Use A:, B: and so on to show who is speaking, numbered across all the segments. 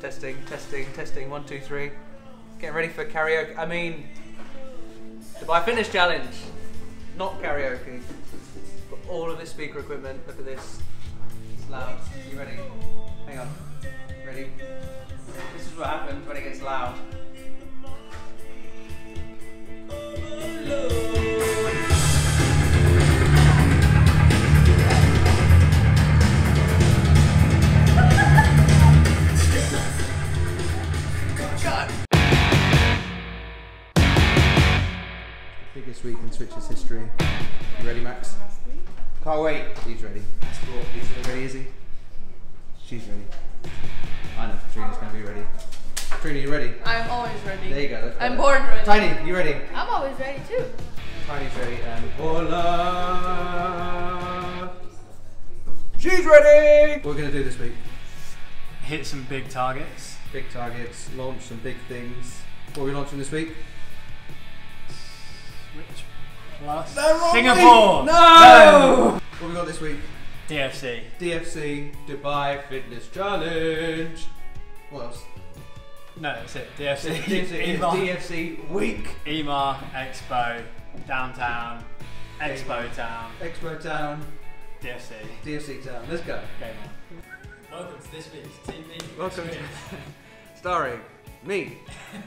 A: Testing, testing, testing. One, two, three. Getting ready for karaoke. I mean, Dubai Fitness Challenge. Not karaoke. But all of this speaker equipment. Look at this. It's loud. You ready? Hang on. Biggest week in Switch's history. You ready, Max? Can't wait. He's ready. He's ready, is he? She's ready. I know Trina's gonna be ready. Trina, you ready?
B: I'm always ready.
A: There you go. let's.
B: I'm born ready.
A: Tiny, you ready?
B: I'm always ready too.
A: Tiny's ready, um, and Paula. She's ready. What we're gonna do this week?
C: hit some big targets.
A: Big targets, launch some big things. What are we launching this week?
C: Which plus
A: wrong
C: Singapore.
A: week. No! What we got this week?
C: DFC.
A: DFC Dubai Fitness Challenge. What else?
C: No, that's it. DFC.
A: DFC,
C: Emaar,
A: DFC Week.
C: Emaar Expo Downtown Expo Town
A: Expo Town,
C: DFC.
A: DFC Town. Let's go.
C: Game on. Welcome to this week's TV.
A: Welcome to starring me and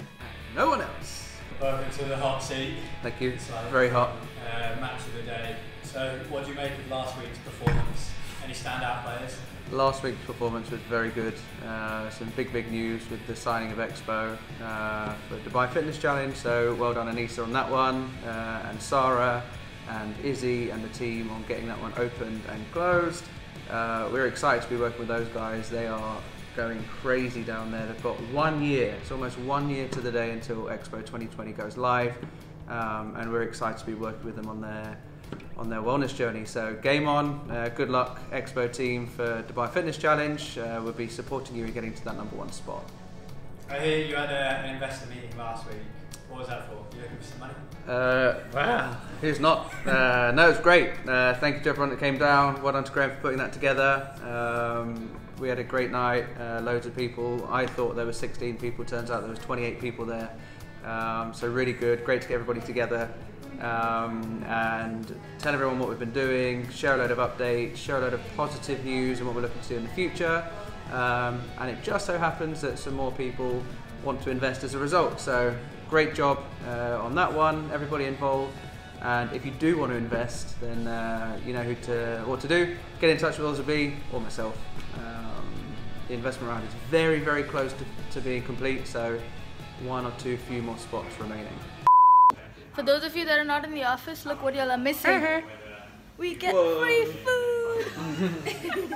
A: no one else.
C: Welcome to the hot seat.
A: Thank you.
C: It's like,
A: Very hot.
C: Uh, match of the day. So, what do you make of last week's performance? Any standout players?
A: Last week's performance was very good. Uh, some big, big news with the signing of Expo uh, for Dubai Fitness Challenge. So well done, Anissa, on that one, uh, and Sarah, and Izzy, and the team on getting that one opened and closed. Uh, we're excited to be working with those guys. They are going crazy down there. They've got one year. It's almost one year to the day until Expo 2020 goes live, um, and we're excited to be working with them on their on their wellness journey. So game on, uh, good luck Expo team for Dubai Fitness Challenge. Uh, we'll be supporting you in getting to that number one spot.
C: I hear you had a, an investor meeting last week. What was that for? You looking for some money?
A: Uh, wow, who's not? Uh, no, it's great. Uh, thank you to everyone that came down. Well done to Graham for putting that together. Um, we had a great night, uh, loads of people. I thought there were 16 people, turns out there was 28 people there. Um, so really good, great to get everybody together um, and tell everyone what we've been doing, share a load of updates, share a load of positive news and what we're looking to do in the future. Um, and it just so happens that some more people want to invest as a result. So great job uh, on that one, everybody involved. And if you do want to invest, then uh, you know who to what to do. Get in touch with B or myself. Um, the investment round is very, very close to, to being complete, so one or two few more spots remaining.
B: For those of you that are not in the office, look what y'all are missing.
A: Uh-huh.
B: We get
A: Whoa.
B: free food.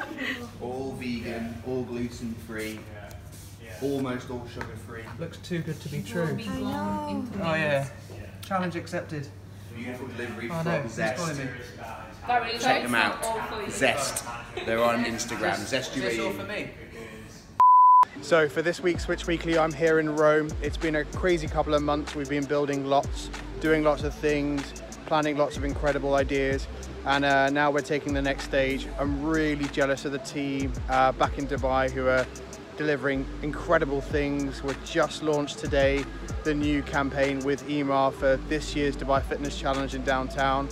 D: all vegan, all gluten free, almost all sugar free.
A: Looks too good to be true. Oh yeah. Challenge accepted.
D: Beautiful delivery
A: Oh
D: from
A: no,
D: Zest. Check them out. Zest. They're on Instagram. Zest
A: Is this all
D: UAE.
E: So for this week's Switch Weekly, I'm here in Rome. It's been a crazy couple of months. We've been building lots, doing lots of things, planning lots of incredible ideas, and uh, now we're taking the next stage. I'm really jealous of the team uh, back in Dubai who are delivering incredible things. We've just launched today the new campaign with Emaar for this year's Dubai Fitness Challenge in downtown,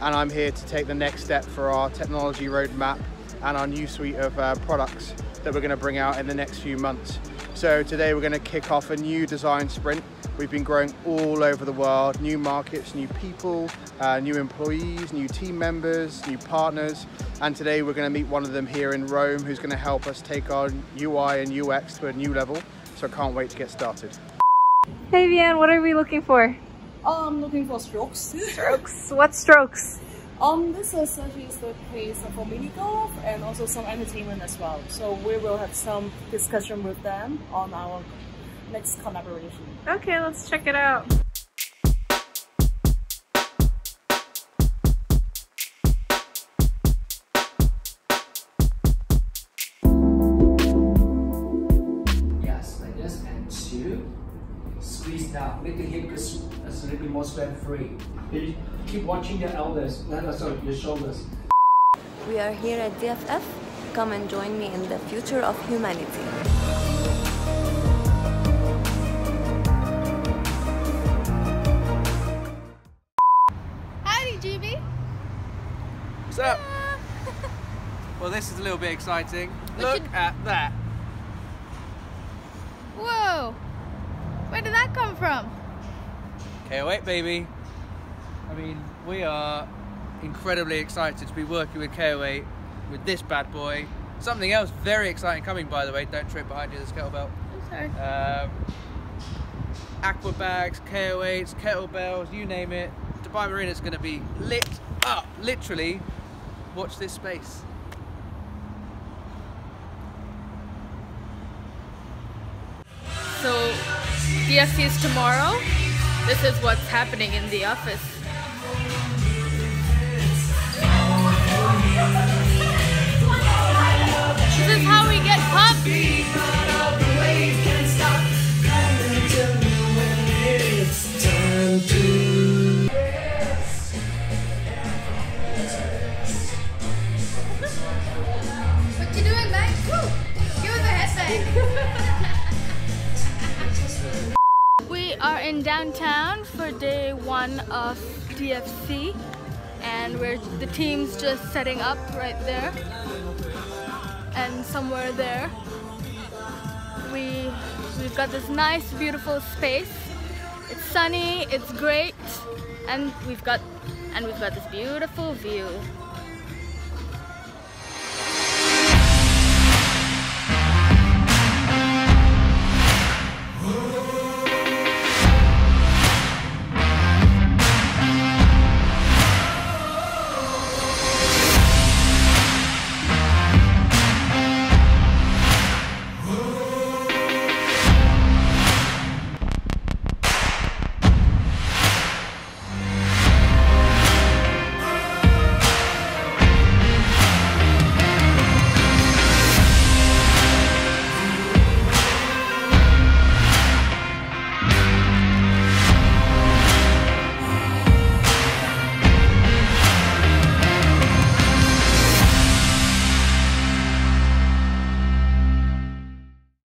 E: and I'm here to take the next step for our technology roadmap and our new suite of uh, products that we're going to bring out in the next few months. So today we're going to kick off a new design sprint. We've been growing all over the world, new markets, new people, uh, new employees, new team members, new partners. And today we're going to meet one of them here in Rome who's going to help us take our UI and UX to a new level. So I can't wait to get started.
F: Hey Vian, what are we looking for?
G: I'm looking for strokes.
F: Strokes. What strokes?
G: Um, this is actually the place for mini golf and also some entertainment as well. So we will have some discussion with them on our next collaboration.
F: Okay, let's check it out.
H: more stress free. Keep watching your elders, no, no, sorry, your shoulders.
I: We are here at DFF. Come and join me in the future of humanity. What's up?
A: well, this is a little bit exciting.
B: We
A: Look
B: should...
A: at that.
B: Whoa! Where did that come from?
A: KO8 baby. I mean, we are incredibly excited to be working with KO8 with this bad boy. Something else very exciting coming, by the way. Don't trip behind you. There's a kettlebell.
B: I'm sorry.
A: Um, aqua bags, KO8s, kettlebells, you name it. Dubai Marina is going to be lit up. Literally, watch this space.
B: So, DFC is tomorrow. This is what's happening in the office. Downtown for day one of DFC and we're the team's just setting up right there. And somewhere there we we've got this nice beautiful space. It's sunny it's great and we've got and we've got this beautiful view